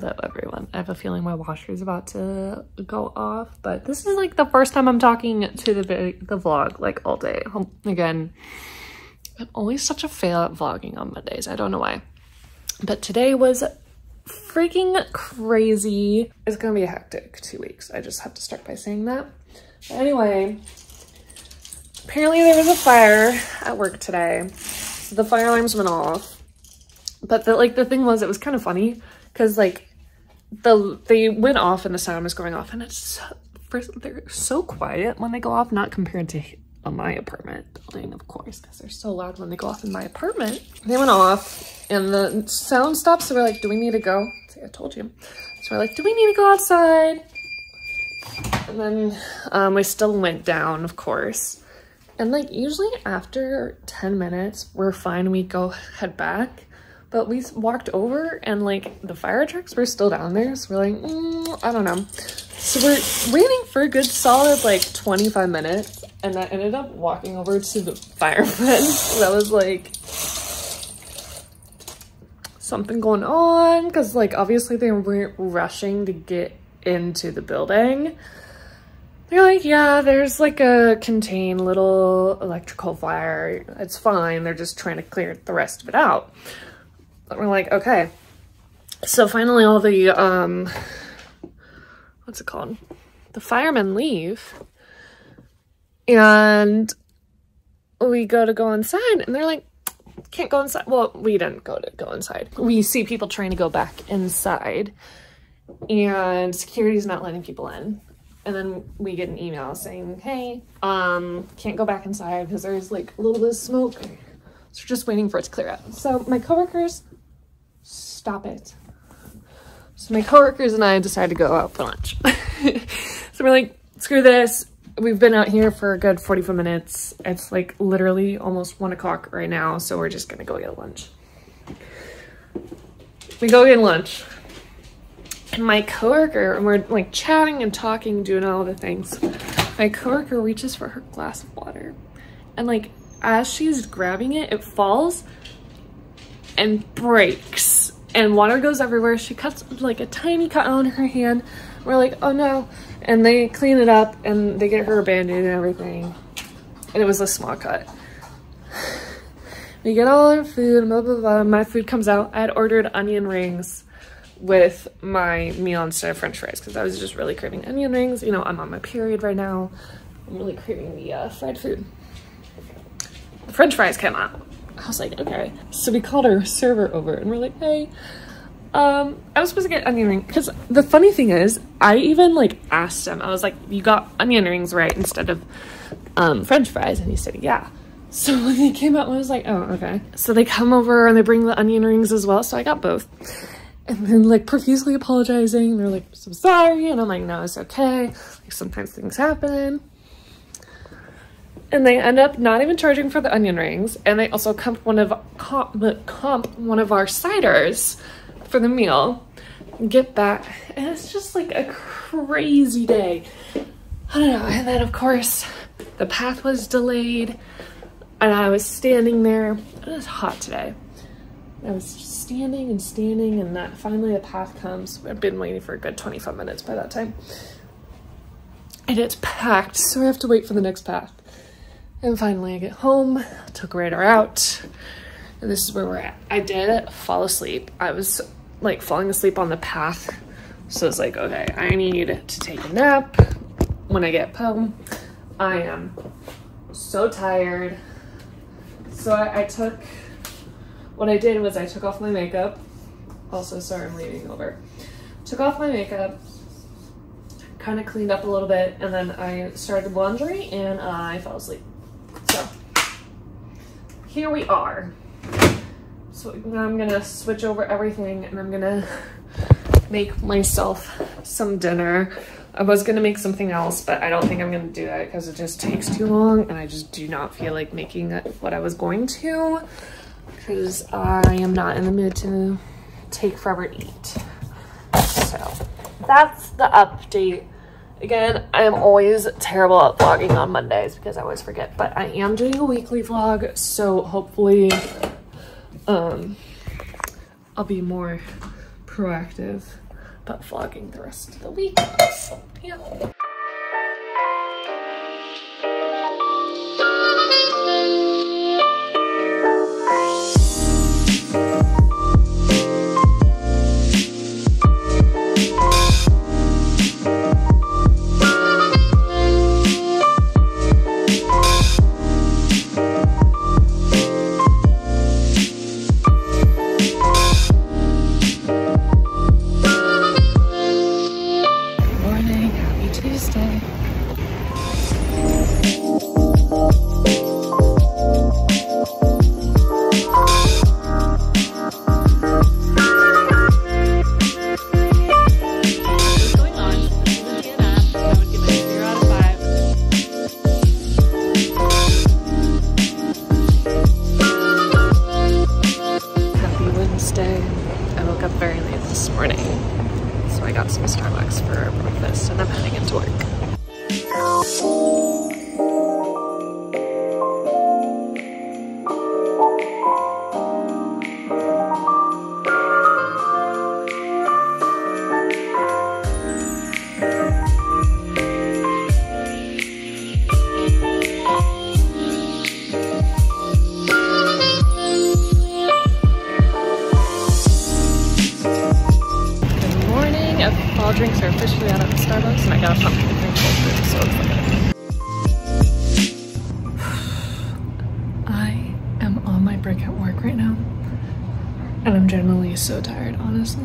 Hello everyone. I have a feeling my washer is about to go off, but this is like the first time I'm talking to the the vlog like all day. Again, I'm always such a fail at vlogging on Mondays. I don't know why. But today was freaking crazy. It's gonna be a hectic two weeks. I just have to start by saying that. But anyway, apparently there was a fire at work today. So the fire alarms went off. But the like the thing was it was kind of funny because like the they went off and the sound was going off and it's so, first they're so quiet when they go off not compared to my apartment building of course because they're so loud when they go off in my apartment. They went off and the sound stops so we're like do we need to go? See i told you. So we're like do we need to go outside? And then um, we still went down of course. And like usually after 10 minutes we're fine we go head back but we walked over and like the fire trucks were still down there. So we're like, mm, I don't know. So we're waiting for a good solid like 25 minutes. And I ended up walking over to the fire fence. that was like something going on. Cause like obviously they weren't rushing to get into the building. They're like, yeah, there's like a contained little electrical fire. It's fine. They're just trying to clear the rest of it out. But we're like, okay. So finally all the, um, what's it called? The firemen leave. And we go to go inside and they're like, can't go inside. Well, we didn't go to go inside. We see people trying to go back inside and security's not letting people in. And then we get an email saying, hey, um, can't go back inside because there's like a little bit of smoke. So we're just waiting for it to clear out. So my coworkers Stop it. So my coworkers and I decided to go out for lunch. so we're like, screw this. We've been out here for a good 45 minutes. It's like literally almost one o'clock right now. So we're just gonna go get lunch. We go get lunch. And my coworker, and we're like chatting and talking, doing all the things. My coworker reaches for her glass of water. And like, as she's grabbing it, it falls and breaks and water goes everywhere. She cuts like a tiny cut on her hand. We're like, oh no. And they clean it up and they get her a band-aid and everything. And it was a small cut. We get all our food, blah, blah, blah. My food comes out. I had ordered onion rings with my meal instead of french fries because I was just really craving onion rings. You know, I'm on my period right now. I'm really craving the uh, fried food. The french fries came out. I was like, okay. So we called our server over and we're like, hey, um, I was supposed to get onion rings. Because the funny thing is, I even like asked him, I was like, you got onion rings right instead of um, french fries? And he said, yeah. So when they came out, I was like, oh, okay. So they come over and they bring the onion rings as well. So I got both. And then like profusely apologizing. They're like, so sorry. And I'm like, no, it's okay. Like sometimes things happen and they end up not even charging for the onion rings and they also comp one of comp, comp one of our ciders for the meal. Get that. And it's just like a crazy day. I don't know. And then of course the path was delayed and i was standing there. It was hot today. I was standing and standing and that finally the path comes. I've been waiting for a good 25 minutes by that time. And it's packed so i have to wait for the next path and finally I get home, took Radar out, and this is where we're at. I did fall asleep. I was like falling asleep on the path. So it's like, okay, I need to take a nap when I get home. I am so tired. So I, I took, what I did was I took off my makeup. Also, sorry, I'm leaning over. Took off my makeup, kind of cleaned up a little bit, and then I started laundry and I fell asleep. Here we are. So now I'm gonna switch over everything and I'm gonna make myself some dinner. I was gonna make something else, but I don't think I'm gonna do that because it just takes too long and I just do not feel like making what I was going to because I am not in the mood to take forever to eat. So that's the update Again, I am always terrible at vlogging on Mondays because I always forget, but I am doing a weekly vlog, so hopefully um, I'll be more proactive about vlogging the rest of the week. Yeah. Drinks are officially out at the Starbucks and I got a pumpkin drink cold so excited. I am on my break at work right now and I'm generally so tired, honestly.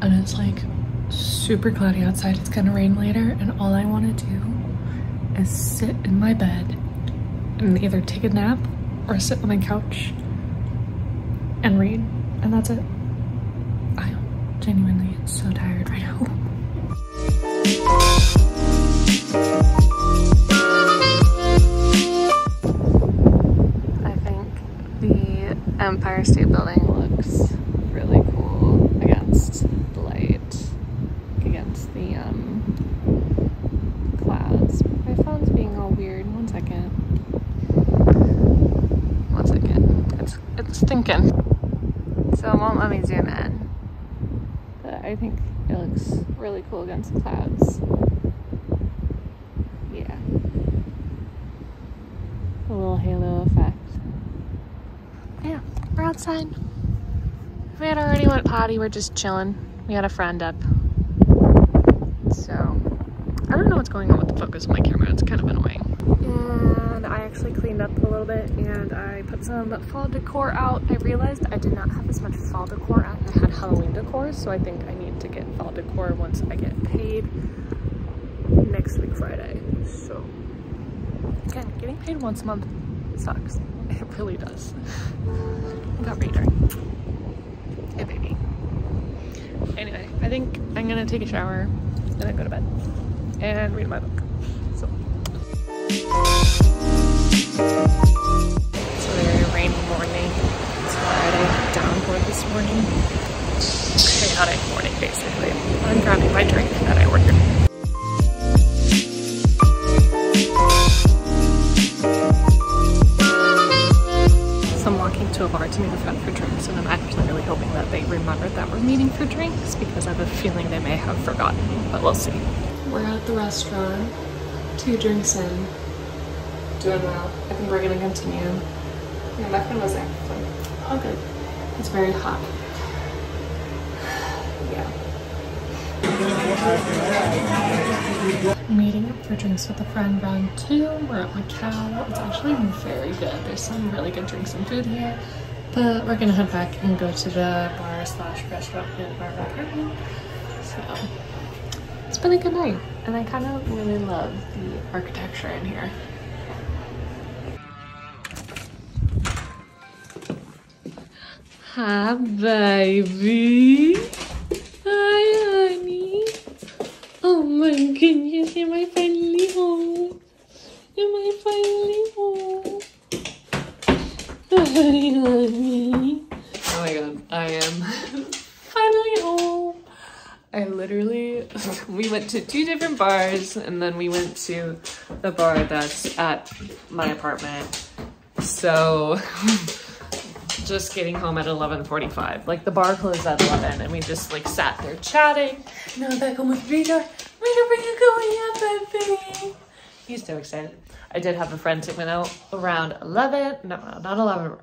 And it's like super cloudy outside, it's gonna rain later and all I wanna do is sit in my bed and either take a nap or sit on my couch and read and that's it. I'm genuinely so tired right now. I think the Empire State Building looks really cool against the light, against the um, clouds. My phone's being all weird. One second. One second. It's it's thinking. So it won't let me zoom in. I think it looks really cool against the clouds. Yeah. A little halo effect. Yeah, we're outside. We had already went potty, we're just chilling. We had a friend up. So, I don't know what's going on with the focus of my camera, it's kind of annoying. And I actually cleaned up a little bit and I put some fall decor out. I realized I did not have as much fall decor out I had Halloween decor, so I think I need to get fall decor once I get paid next week Friday. So, again, getting paid once a month sucks. It really does. I got reader. Hey baby. Anyway, I think I'm gonna take a shower and then go to bed and read my book. It's a very rainy morning. It's Friday, downpour this morning. Chaotic morning basically. I'm grabbing my drink that I ordered. So I'm walking to a bar to meet a friend for drinks and I'm actually really hoping that they remember that we're meeting for drinks because I have a feeling they may have forgotten, but we'll see. We're at the restaurant, two drinks in, doing well. I think we're gonna continue. Yeah, my friend was there, so all good. It's very hot. Yeah. Meeting up for drinks with a friend round two. We're at Macao. It's actually very good. There's some really good drinks and food here. But we're gonna head back and go to the bar slash restaurant in our apartment. So it's been a good night. And I kind of really love the architecture in here. Hi, baby. Hi, honey. Oh my goodness, am I finally home? Am I finally home? Hi, honey. Oh my god, I am finally home. I literally, we went to two different bars and then we went to the bar that's at my apartment. So just getting home at 11.45. Like the bar closed at 11 and we just like sat there chatting. Now I'm back home with Rita. Rita, where you going at, baby? He's so excited. I did have a friend take me out around 11. No, no, not 11.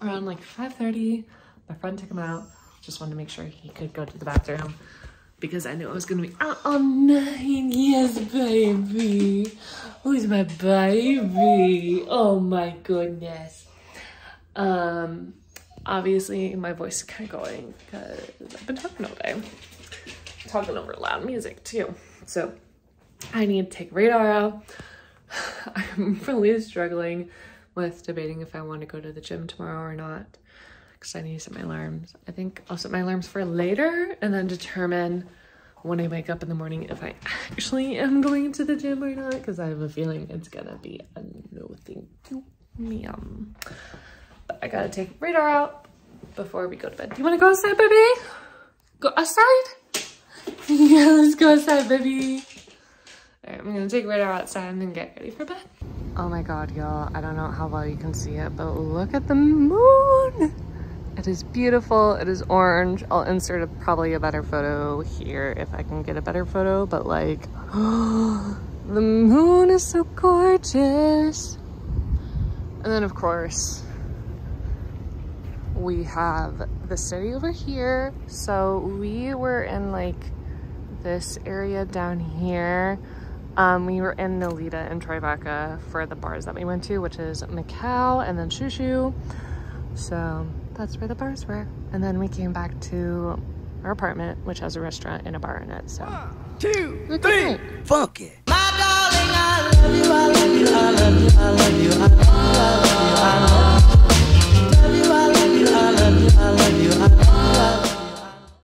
around like 5.30. My friend took him out. Just wanted to make sure he could go to the bathroom because I knew I was gonna be out all nine. Yes, baby. Who's my baby? Oh my goodness. Um, obviously my voice is kind of going because I've been talking all day. Talking over loud music too. So I need to take radar out. I'm really struggling with debating if I want to go to the gym tomorrow or not because I need to set my alarms. I think I'll set my alarms for later and then determine when I wake up in the morning if I actually am going to the gym or not because I have a feeling it's gonna be a no thank you ma'am. But I gotta take radar out before we go to bed. Do you wanna go outside, baby? Go outside? yeah, let's go outside, baby. All right, I'm gonna take radar outside and then get ready for bed. Oh my God, y'all. I don't know how well you can see it, but look at the moon. It is beautiful. It is orange. I'll insert a, probably a better photo here if I can get a better photo, but like, the moon is so gorgeous. And then of course, we have the city over here. So we were in like this area down here. Um, we were in Nolita and Tribeca for the bars that we went to, which is Macao and then Shoo Shoo. So that's where the bars were. And then we came back to our apartment, which has a restaurant and a bar in it. So One, two, three, fuck it. I love you. I love you.